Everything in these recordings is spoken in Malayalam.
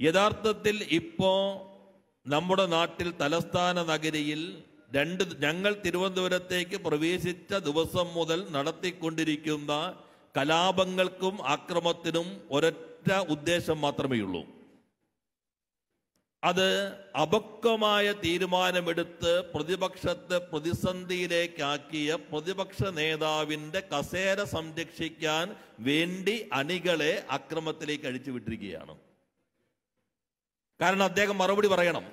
യഥാർത്ഥത്തിൽ ഇപ്പോ നമ്മുടെ നാട്ടിൽ തലസ്ഥാന നഗരിയിൽ രണ്ട് ഞങ്ങൾ തിരുവനന്തപുരത്തേക്ക് പ്രവേശിച്ച ദിവസം മുതൽ നടത്തിക്കൊണ്ടിരിക്കുന്ന കലാപങ്ങൾക്കും ആക്രമത്തിനും ഒരൊറ്റ ഉദ്ദേശം മാത്രമേ ഉള്ളൂ അത് അപക്വമായ തീരുമാനമെടുത്ത് പ്രതിപക്ഷത്തെ പ്രതിസന്ധിയിലേക്കാക്കിയ പ്രതിപക്ഷ നേതാവിന്റെ കസേര സംരക്ഷിക്കാൻ വേണ്ടി അണികളെ അക്രമത്തിലേക്ക് അഴിച്ചുവിട്ടിരിക്കുകയാണ്. കാരണം അദ്ദേഹം മറുപടി പറയണം.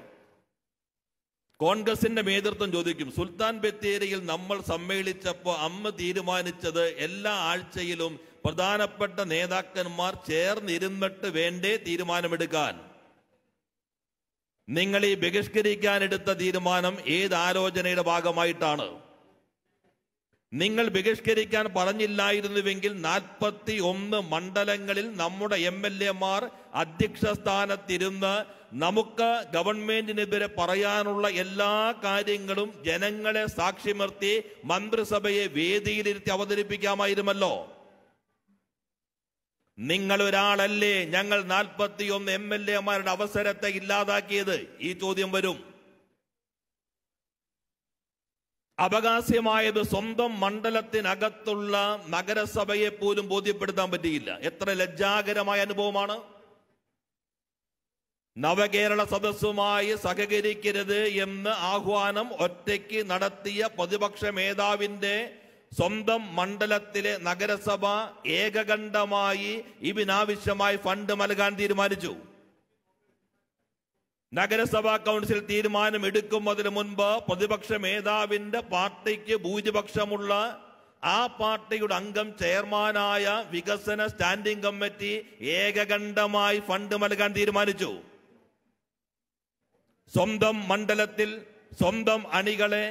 കോൺഗ്രസിന്റെ നേതൃത്വം ചോദിക്കും സുൽത്താൻ ബത്തേരിയിൽ നമ്മൾ സമ്മേളിച്ചപ്പോൾ അമ്മ തീരുമാനിച്ചത് എല്ലാ ആഴ്ചയിലും പ്രധാനപ്പെട്ട നേതാക്കന്മാർ ചേർന്നിരുന്നിട്ട് വേണ്ടേ തീരുമാനമെടുക്കാൻ? നിങ്ങൾ ഈ ബഹിഷ്കരിക്കാനെടുത്ത തീരുമാനം ഏത് ആലോചനയുടെ ഭാഗമായിട്ടാണ്? നിങ്ങൾ ബഹിഷ്കരിക്കാൻ പറഞ്ഞില്ലായിരുന്നുവെങ്കിൽ നാൽപ്പത്തി ഒന്ന് മണ്ഡലങ്ങളിൽ നമ്മുടെ എം എൽ എമാർ അധ്യക്ഷ സ്ഥാനത്തിരുന്ന് നമുക്ക് ഗവൺമെന്റിനെതിരെ പറയാനുള്ള എല്ലാ കാര്യങ്ങളും ജനങ്ങളെ സാക്ഷി നിർത്തി മന്ത്രിസഭയെ വേദിയിലിരുത്തി അവതരിപ്പിക്കാമായിരുന്നല്ലോ. നിങ്ങൾ ഒരാളല്ലേ ഞങ്ങൾ നാൽപ്പത്തിയൊന്ന് എം എൽ എമാരുടെ അവസരത്തെ ഇല്ലാതാക്കിയത്? ഈ ചോദ്യം വരും. അവകാശമായത് സ്വന്തം മണ്ഡലത്തിനകത്തുള്ള നഗരസഭയെ പോലും ബോധ്യപ്പെടുത്താൻ പറ്റിയില്ല. എത്ര ലജ്ജാകരമായ അനുഭവമാണ്. നവകേരള സദസ്സുമായി സഹകരിക്കരുത് എന്ന് ആഹ്വാനം ഒറ്റയ്ക്ക് നടത്തിയ പ്രതിപക്ഷ മേധാവിന്റെ സ്വന്തം മണ്ഡലത്തിലെ നഗരസഭ ഏകകണ്ഠമായി ഇതിനാവശ്യമായി ഫണ്ട് നൽകാൻ തീരുമാനിച്ചു. നഗരസഭാ കൗൺസിൽ തീരുമാനം എടുക്കുന്നതിന് മുൻപ് പ്രതിപക്ഷ മേധാവിന്റെ പാർട്ടിക്ക് ഭൂരിപക്ഷമുള്ള ആ പാർട്ടിയുടെ അംഗം ചെയർമാനായ വികസന സ്റ്റാൻഡിംഗ് കമ്മിറ്റി ഏകകണ്ഠമായി ഫണ്ട് നൽകാൻ തീരുമാനിച്ചു. സ്വന്തം മണ്ഡലത്തിൽ സ്വന്തം അണികളെ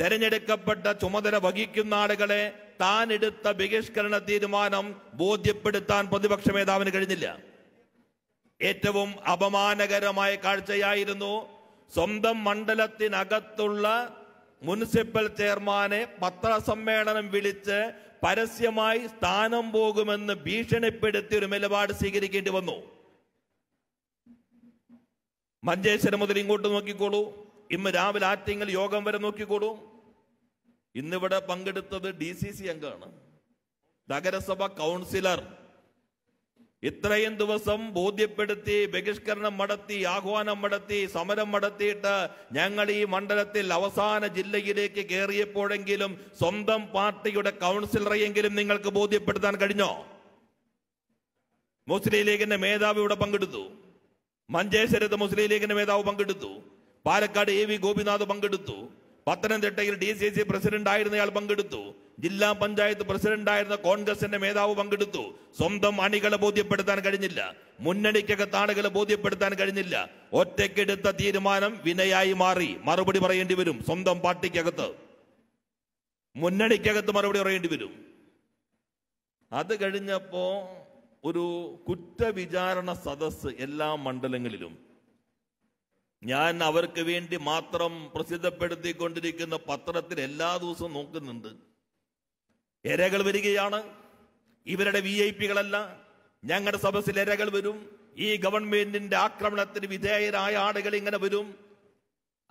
തെരഞ്ഞെടുക്കപ്പെട്ട ചുമതല വഹിക്കുന്ന ആളുകളെ താൻ എടുത്ത ബഹിഷ്കരണ തീരുമാനം ബോധ്യപ്പെടുത്താൻ പ്രതിപക്ഷ മേധാവിന് കഴിഞ്ഞില്ല. ഏറ്റവും അപമാനകരമായ കാഴ്ചയായിരുന്നു സ്വന്തം മണ്ഡലത്തിനകത്തുള്ള മുനിസിപ്പൽ ചെയർമാനെ പത്രസമ്മേളനം വിളിച്ച് പരസ്യമായി സ്ഥാനം പോകുമെന്ന് ഭീഷണിപ്പെടുത്തി ഒരു നിലപാട് സ്വീകരിക്കേണ്ടി വന്നു. മഞ്ചേശ്വരം മുതൽ ഇങ്ങോട്ട് നോക്കിക്കോളൂ. ഇന്ന് രാവിലെ ആറ്റിങ്ങൽ യോഗം വരെ നോക്കിക്കോളൂ. ഇന്നിവിടെ പങ്കെടുത്തത് ഡി സി സി അംഗമാണ്. നഗരസഭ കൗൺസിലർ ഇത്രയും ദിവസം ബോധ്യപ്പെടുത്തി ബഹിഷ്കരണം നടത്തി ആഹ്വാനം നടത്തി സമരം നടത്തിയിട്ട് ഞങ്ങൾ ഈ മണ്ഡലത്തിൽ അവസാന ജില്ലയിലേക്ക് കയറിയപ്പോഴെങ്കിലും സ്വന്തം പാർട്ടിയുടെ കൗൺസിലറെയെങ്കിലും നിങ്ങൾക്ക് ബോധ്യപ്പെടുത്താൻ കഴിഞ്ഞോ? മുസ്ലിം ലീഗിന്റെ മേധാവി ഇവിടെ പങ്കെടുത്തു. മഞ്ചേശ്വരത്ത് മുസ്ലിം ലീഗിന്റെ മേധാവ് പങ്കെടുത്തു. പാലക്കാട് എ വി ഗോപിനാഥ് പങ്കെടുത്തു. പത്തനംതിട്ടയിൽ ഡി സി സി പ്രസിഡന്റ് ആയിരുന്നയാൾ പങ്കെടുത്തു. ജില്ലാ പഞ്ചായത്ത് പ്രസിഡന്റ് ആയിരുന്ന കോൺഗ്രസിന്റെ മേധാവ് പങ്കെടുത്തു. സ്വന്തം അണികളെ ബോധ്യപ്പെടുത്താൻ കഴിഞ്ഞില്ല. മുന്നണിക്കകത്ത് ആളുകളെ ബോധ്യപ്പെടുത്താൻ കഴിഞ്ഞില്ല. ഒറ്റയ്ക്കെടുത്ത തീരുമാനം വിനയായി മാറി. മറുപടി പറയേണ്ടി വരും സ്വന്തം പാർട്ടിക്കകത്ത്. മുന്നണിക്കകത്ത് മറുപടി പറയേണ്ടി വരും. അത് കഴിഞ്ഞപ്പോ ഒരു കുറ്റവിചാരണ സദസ് എല്ലാ മണ്ഡലങ്ങളിലും. ഞാൻ അവർക്ക് വേണ്ടി മാത്രം പ്രസിദ്ധപ്പെടുത്തിക്കൊണ്ടിരിക്കുന്ന പത്രത്തിൽ എല്ലാ ദിവസവും നോക്കുന്നുണ്ട്. ഇരകൾ വരികയാണ്. ഇവരുടെ വി ഐ പികളല്ല ഞങ്ങളുടെ സദസ്സിൽ ഇരകൾ വരും. ഈ ഗവൺമെന്റിന്റെ ആക്രമണത്തിന് വിധേയരായ ആളുകൾ ഇങ്ങനെ വരും.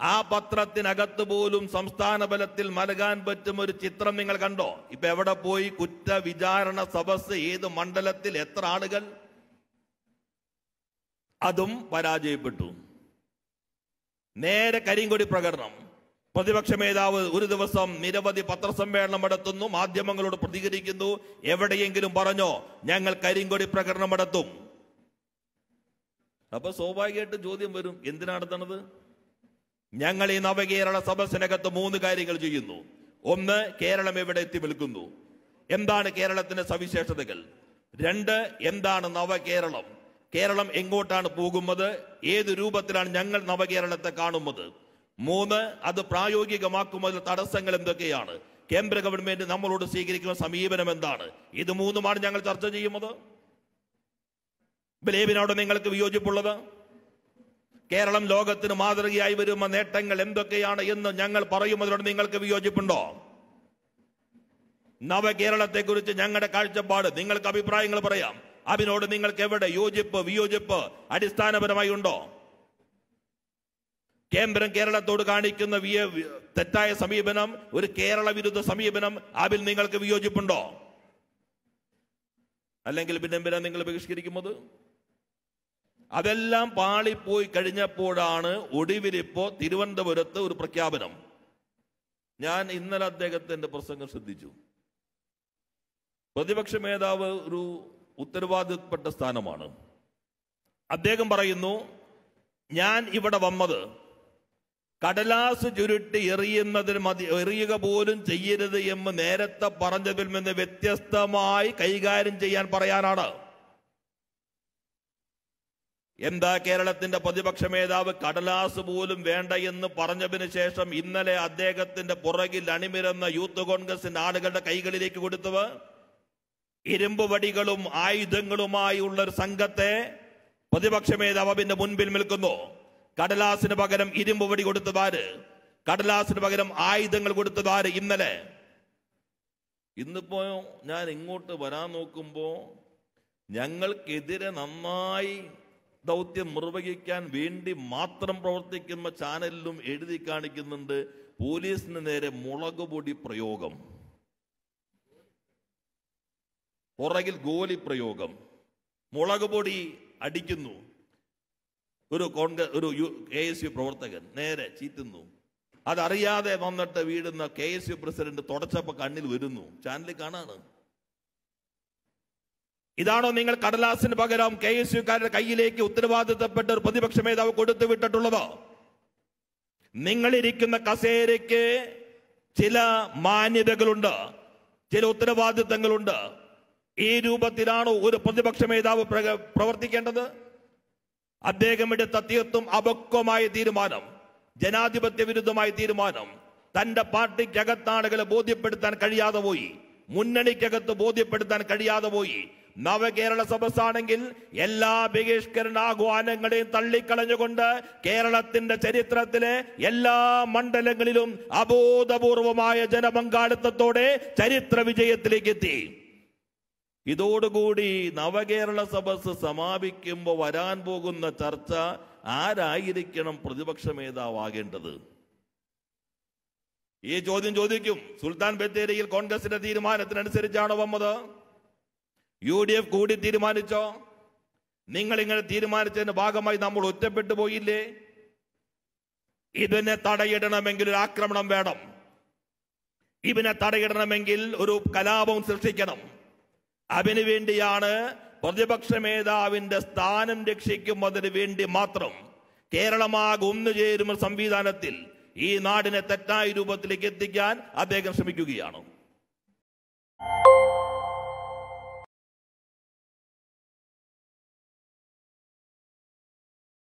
ആ പത്രത്തിനകത്ത് പോലും സംസ്ഥാന ബലത്തിൽ നൽകാൻ പറ്റും ഒരു ചിത്രം നിങ്ങൾ കണ്ടോ? ഇപ്പൊ എവിടെ പോയി കുറ്റവിചാരണ സദസ് ഏത് മണ്ഡലത്തിൽ എത്ര ആളുകൾ? അതും പരാജയപ്പെട്ടു. നേരെ കരിങ്കൊടി പ്രകടനം. പ്രതിപക്ഷ നേതാവ് ഒരു ദിവസം നിരവധി പത്രസമ്മേളനം നടത്തുന്നു മാധ്യമങ്ങളോട് പ്രതികരിക്കുന്നു. എവിടെയെങ്കിലും പറഞ്ഞോ ഞങ്ങൾ കരിങ്കൊടി പ്രകടനം നടത്തും. അപ്പൊ സ്വാഭാവികമായിട്ട് ചോദ്യം വരും എന്തിനാണ് നടത്തണത് ഞങ്ങൾ ഈ നവകേരള സദസ്സിനകത്ത് മൂന്ന് കാര്യങ്ങൾ ചെയ്യുന്നു. ഒന്ന് കേരളം എവിടെ എത്തി വിൽക്കുന്നു? എന്താണ് കേരളത്തിന്റെ സവിശേഷതകൾ? രണ്ട് എന്താണ് നവകേരളം? കേരളം എങ്ങോട്ടാണ് പോകുന്നത്? ഏത് രൂപത്തിലാണ് ഞങ്ങൾ നവകേരളത്തെ കാണുന്നത്? മൂന്ന് അത് പ്രായോഗികമാക്കുമ്പോൾ തടസ്സങ്ങൾ എന്തൊക്കെയാണ്? കേന്ദ്ര ഗവൺമെന്റ് നമ്മളോട് സ്വീകരിക്കുന്ന സമീപനം എന്താണ്? ഇത് മൂന്നുമാണ് ഞങ്ങൾ ചർച്ച ചെയ്യുന്നത്. ബലേബിനോട് നിങ്ങൾക്ക് വിയോജിപ്പുള്ളത്? കേരളം ലോകത്തിന് മാതൃകയായി വരുന്ന നേട്ടങ്ങൾ എന്തൊക്കെയാണ് എന്ന് ഞങ്ങൾ പറയുന്നതിനോട് നിങ്ങൾക്ക് വിയോജിപ്പുണ്ടോ? നവകേരളത്തെ കുറിച്ച് ഞങ്ങളുടെ കാഴ്ചപ്പാട് നിങ്ങൾക്ക് അഭിപ്രായങ്ങൾ പറയാം. അതിനോട് നിങ്ങൾക്ക് എവിടെ യോജിപ്പ് വിയോജിപ്പ് അടിസ്ഥാനപരമായി ഉണ്ടോ? കേന്ദ്രം കേരളത്തോട് കാണിക്കുന്ന തെറ്റായ സമീപനം ഒരു കേരള വിരുദ്ധ സമീപനം അതിൽ നിങ്ങൾക്ക് വിയോജിപ്പുണ്ടോ? അല്ലെങ്കിൽ പിന്നെ എന്തിനാ നിങ്ങൾ ബഹിഷ്കരിക്കുന്നത്? അതെല്ലാം പാളിപ്പോയി കഴിഞ്ഞപ്പോഴാണ് ഒടുവിലിപ്പോ തിരുവനന്തപുരത്ത് ഒരു പ്രഖ്യാപനം. ഞാൻ ഇന്നലെ അദ്ദേഹത്തിന്റെ പ്രസംഗം ശ്രദ്ധിച്ചു. പ്രതിപക്ഷ മേധാവ് ഒരു ഉത്തരവാദിത്തപ്പെട്ട സ്ഥാനമാണ്. അദ്ദേഹം പറയുന്നു ഞാൻ ഇവിടെ വന്നത് കടലാസ് ചുരുട്ടി എറിയുന്നതിന് മതി എറിയുക പോലും ചെയ്യരുത് എന്ന് നേരത്തെ പറഞ്ഞതിൽ നിന്ന് വ്യത്യസ്തമായി കൈകാര്യം ചെയ്യാൻ പറയാനാണ്. എന്താ കേരളത്തിന്റെ പ്രതിപക്ഷ നേതാവ് കടലാസ് പോലും വേണ്ട എന്ന് പറഞ്ഞതിന് ശേഷം ഇന്നലെ അദ്ദേഹത്തിന്റെ പുറകിൽ അണിമിരുന്ന യൂത്ത് കോൺഗ്രസിന്റെ ആളുകളുടെ കൈകളിലേക്ക് കൊടുത്തത്? ഇരുമ്പ് വടികളും ആയുധങ്ങളുമായി ഉള്ള ഒരു സംഘത്തെ പ്രതിപക്ഷ അതിന്റെ മുൻപിൽ നിൽക്കുന്നു. കടലാസിന് പകരം ഇരുമ്പ് വടി കൊടുത്തതാര്? കടലാസിന് പകരം ആയുധങ്ങൾ കൊടുത്തതാര് ഇന്നലെ? ഇന്നിപ്പോ ഞാൻ ഇങ്ങോട്ട് വരാൻ നോക്കുമ്പോ ഞങ്ങൾക്കെതിരെ നന്നായി ദൗത്യം നിർവഹിക്കാൻ വേണ്ടി മാത്രം പ്രവർത്തിക്കുന്ന ചാനലിലും എഴുതി കാണിക്കുന്നുണ്ട് പോലീസിന് നേരെ മുളക് പൊടി പ്രയോഗം. പുറകിൽ ഗോലി പ്രയോഗം. മുളക് പൊടി അടിക്കുന്നു. ഒരു കോൺഗ്രസ് ഒരു യു കെ എസ് യു പ്രവർത്തകൻ നേരെ ചീറ്റുന്നു. അതറിയാതെ വന്നിട്ട് വീടുന്ന കെ എസ് യു പ്രസിഡന്റ് തുടച്ചപ്പോ കണ്ണിൽ വരുന്നു. ചാനലിൽ കാണാണ്. ഇതാണോ നിങ്ങൾ കടലാസിന് പകരം കെ എസ് യുക്കാരുടെ കയ്യിലേക്ക് ഉത്തരവാദിത്തപ്പെട്ട ഒരു പ്രതിപക്ഷ നേതാവ് കൊടുത്തു വിട്ടിട്ടുള്ളത്? നിങ്ങളിരിക്കുന്ന കസേരയ്ക്ക് ചില മാന്യതകളുണ്ട് ചില ഉത്തരവാദിത്തങ്ങളുണ്ട്. ഈ രൂപത്തിലാണോ ഒരു പ്രതിപക്ഷ നേതാവ് പ്രവർത്തിക്കേണ്ടത്? അദ്ദേഹം എടുത്ത തീർത്തും അപക്വമായ തീരുമാനം ജനാധിപത്യ വിരുദ്ധമായ തീരുമാനം. തന്റെ പാർട്ടിക്കകത്താളുകളെ ബോധ്യപ്പെടുത്താൻ കഴിയാതെ പോയി. മുന്നണിക്കകത്ത് ബോധ്യപ്പെടുത്താൻ കഴിയാതെ പോയി. നവകേരള സഭസാണെങ്കിൽ എല്ലാ ബഹിഷ്കരണാഹ്വാനങ്ങളെയും തള്ളിക്കളഞ്ഞുകൊണ്ട് കേരളത്തിന്റെ ചരിത്രത്തിലെ എല്ലാ മണ്ഡലങ്ങളിലും അബോധപൂർവമായ ജനപങ്കാളിത്തത്തോടെ ചരിത്ര വിജയത്തിലേക്ക് എത്തി. ഇതോടുകൂടി നവകേരള സഭസ് സമാപിക്കുമ്പോൾ വരാൻ പോകുന്ന ചർച്ച ആരായിരിക്കണം പ്രതിപക്ഷ നേതാവാകേണ്ടത്? ഈ ചോദ്യം ചോദിക്കും. സുൽത്താൻ ബത്തേരിയിൽ കോൺഗ്രസിന്റെ തീരുമാനത്തിനനുസരിച്ചാണോ വന്നത്? യു ഡി എഫ് കൂടി തീരുമാനിച്ചോ? നിങ്ങൾ ഇങ്ങനെ തീരുമാനിച്ചതിന്റെ ഭാഗമായി നമ്മൾ ഒറ്റപ്പെട്ടു പോയില്ലേ? ഇതിനെ തടയിടണമെങ്കിൽ ഒരു ആക്രമണം വേണം. ഇതിനെ തടയിടണമെങ്കിൽ ഒരു കലാപം സൃഷ്ടിക്കണം. അതിനു വേണ്ടിയാണ് പ്രതിപക്ഷ മേധാവിന്റെ സ്ഥാനം രക്ഷിക്കുന്നതിന് വേണ്ടി മാത്രം കേരളമാകെ ഒന്നു ചേരുന്ന സംവിധാനത്തിൽ ഈ നാടിനെ തെറ്റായ രൂപത്തിലേക്ക് എത്തിക്കാൻ അദ്ദേഹം ശ്രമിക്കുകയാണ്.